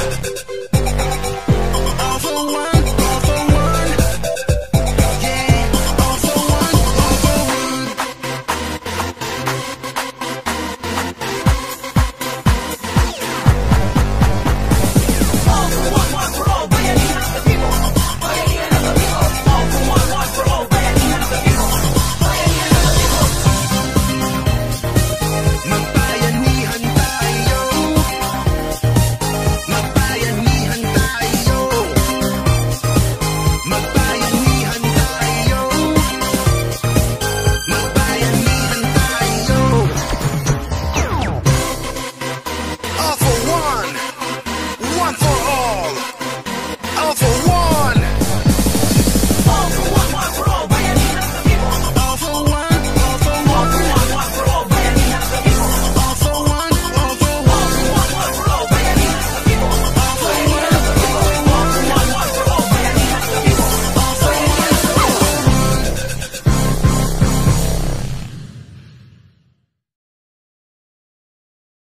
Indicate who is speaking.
Speaker 1: Bye. I'm for.